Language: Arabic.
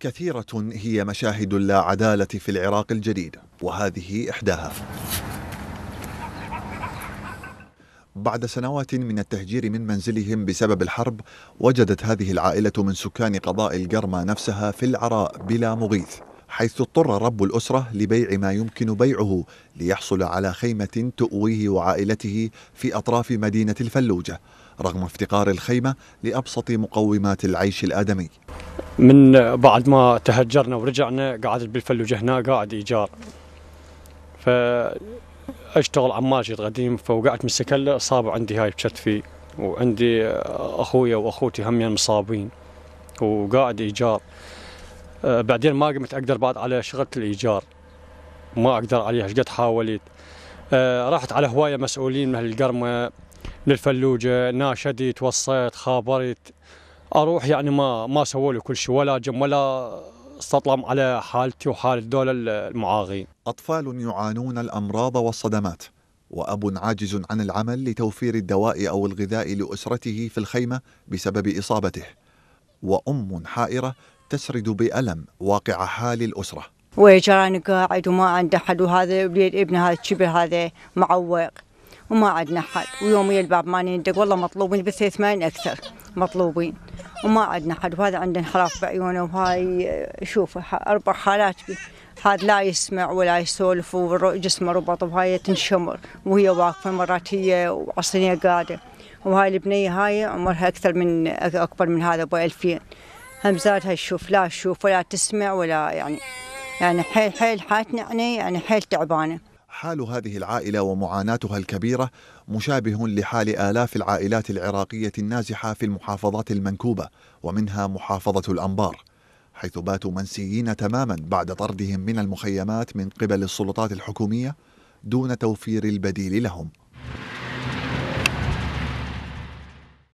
كثيرة هي مشاهد اللا عدالة في العراق الجديد وهذه إحداها. بعد سنوات من التهجير من منزلهم بسبب الحرب وجدت هذه العائلة من سكان قضاء القرمة نفسها في العراء بلا مغيث حيث اضطر رب الأسرة لبيع ما يمكن بيعه ليحصل على خيمة تؤويه وعائلته في أطراف مدينة الفلوجة رغم افتقار الخيمة لأبسط مقومات العيش الآدمي. من بعد ما تهجرنا ورجعنا قعدت بالفلوجة هنا قاعد إيجار. فأشتغل عماشي قديم فوقعت من السكلة إصابة عندي هاي بكتفي وعندي أخويا وأخوتي هم مصابين. وقاعد إيجار. بعدين ما قمت أقدر بعد على شغله الإيجار. ما أقدر عليها قد حاولت رحت على هواية مسؤولين من القرمه من الفلوجة ناشدت وصيت خابرت أروح يعني ما ما سووا لي كل شيء ولا جم ولا استطلم على حالتي وحال دول المعاغين. أطفال يعانون الأمراض والصدمات وأب عاجز عن العمل لتوفير الدواء أو الغذاء لأسرته في الخيمة بسبب إصابته وأم حائرة تسرد بألم واقع حال الأسرة. ويجراني قاعد وما عنده حد وهذا ابن هذا الشبل هذا معوق. وما عندنا حد. ويومي الباب ما يندق والله مطلوبين بس ثمانين أكثر. مطلوبين. وما عندنا حد. وهذا عنده انحراف بعيونه. وهاي شوف أربع حالات بي. هذا لا يسمع ولا يسولف وجسمه ربط وهاي تنشمر. وهي واقفة مرات هي وعصرية قاعدة. وهاي البنية هاي عمرها أكثر من أكبر من هذا أبو ألفين. همزاتها تشوف لا تشوف ولا تسمع ولا يعني يعني حيل حيل حالتنا يعني يعني حيل تعبانة. حال هذه العائلة ومعاناتها الكبيرة مشابه لحال آلاف العائلات العراقية النازحة في المحافظات المنكوبة ومنها محافظة الأنبار حيث باتوا منسيين تماما بعد طردهم من المخيمات من قبل السلطات الحكومية دون توفير البديل لهم.